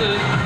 对。